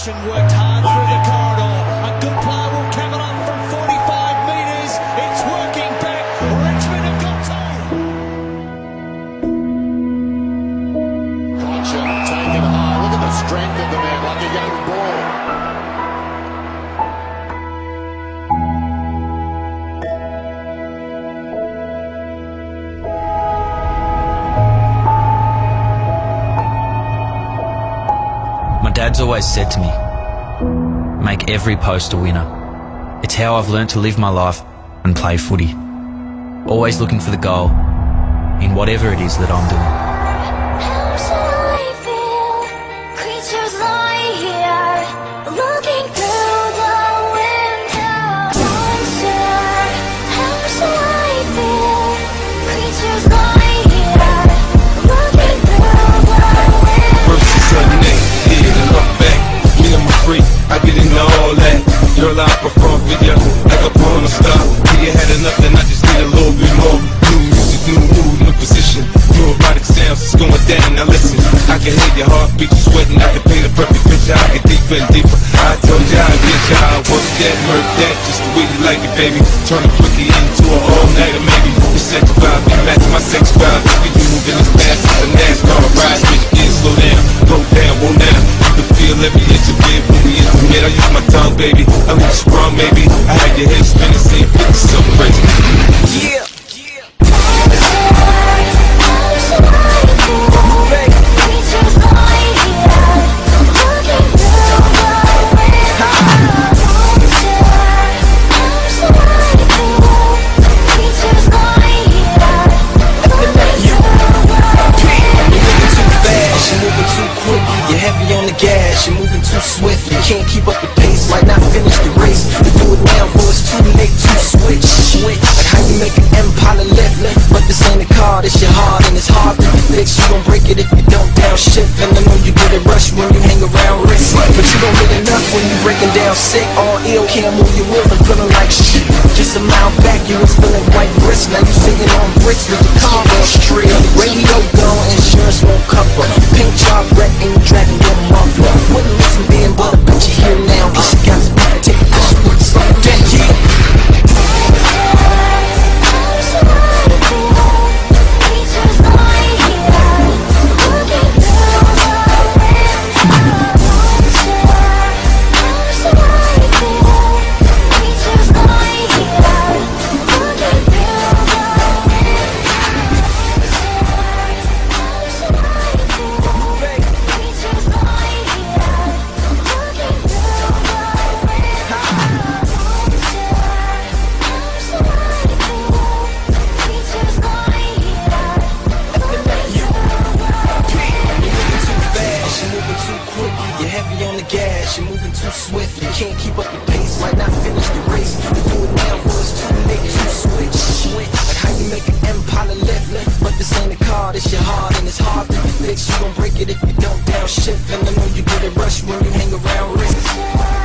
Fortune worked hard through the corridor. A good player will come it from 45 metres. It's working back. Richmond have got two. Gotcha, taken high. Look at the strength of the man, like a young bull. Always said to me, make every post a winner. It's how I've learnt to live my life and play footy. Always looking for the goal in whatever it is that I'm doing. Like a porn star. Yeah, you had enough, then I just need a little bit more. New music, new mood, new position. New erotic sounds, it's going down. Now listen, I can hear your heartbeat, you sweating. I can paint a perfect picture. I get deeper and deeper. I told ya I'd get ya. I work that, murk that, just the way you like it, baby. Turn a quickie into an all-nighter, maybe. You set the vibe, you match my sex vibe. Baby, you moving as fast as a NASCAR ride. Bitch, get slow down, go down, whoa now. You can feel every inch of it when we intimate. I use my tongue, baby. I leave baby. I had your head spinning, seeing fifty so crazy. Yeah. You're heavy on the gas, you're moving too swift. You can't keep up the don't. And I know you get a rush when you hang around risks. But you don't get enough when you breaking down sick. All ill, can't move your wheels, I'm feeling too swift. You can't keep up the pace, might not finish the race. You do it now, before it's too late to switch. Like how you make an Impala lift. But this ain't a car, this your heart, and it's hard to fixed. You gon' break it if you don't downshift. And I know you get a rush when you hang around